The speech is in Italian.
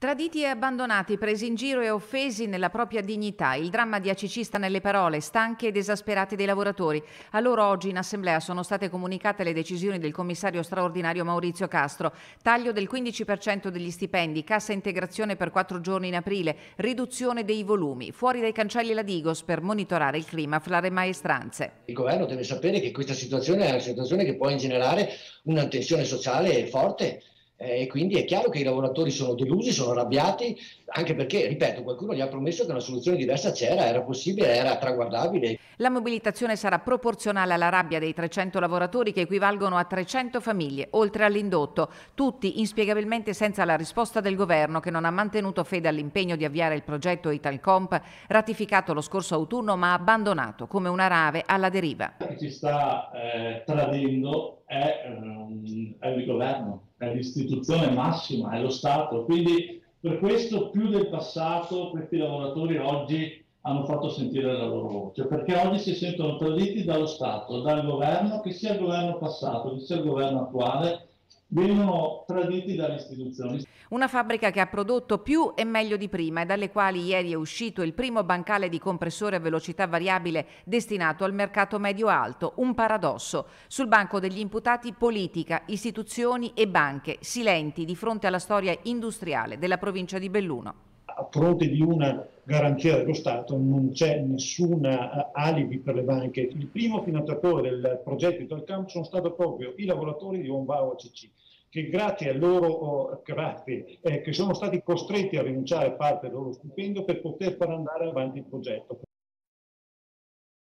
Traditi e abbandonati, presi in giro e offesi nella propria dignità, il dramma di ACC sta nelle parole stanche ed esasperate dei lavoratori. A loro oggi in assemblea sono state comunicate le decisioni del commissario straordinario Maurizio Castro, taglio del 15% degli stipendi, cassa integrazione per quattro giorni in aprile, riduzione dei volumi, fuori dai cancelli la Digos per monitorare il clima fra le maestranze. Il governo deve sapere che questa situazione è una situazione che può ingenerare una tensione sociale forte eh, e quindi è chiaro che i lavoratori sono delusi, sono arrabbiati, anche perché, ripeto, qualcuno gli ha promesso che una soluzione diversa c'era, era possibile, era traguardabile. La mobilitazione sarà proporzionale alla rabbia dei 300 lavoratori che equivalgono a 300 famiglie, oltre all'indotto, tutti inspiegabilmente senza la risposta del governo che non ha mantenuto fede all'impegno di avviare il progetto Italcomp, ratificato lo scorso autunno ma abbandonato come una rave alla deriva. Ci sta eh, tradendo è, um, il governo è l'istituzione massima, è lo Stato. Quindi per questo più del passato questi lavoratori oggi hanno fatto sentire la loro voce, perché oggi si sentono traditi dallo Stato, dal governo, che sia il governo passato, che sia il governo attuale, vengono traditi dalle istituzioni. Una fabbrica che ha prodotto più e meglio di prima e dalle quali ieri è uscito il primo bancale di compressore a velocità variabile destinato al mercato medio-alto. Un paradosso. Sul banco degli imputati politica, istituzioni e banche, silenti di fronte alla storia industriale della provincia di Belluno a fronte di una garanzia dello Stato non c'è nessuna uh, alibi per le banche. Il primo finanziatore del progetto Italcamp sono stati proprio i lavoratori di Ombao ACC che grazie a loro oh, grazie, eh, che sono stati costretti a rinunciare a parte del loro stipendio per poter far andare avanti il progetto.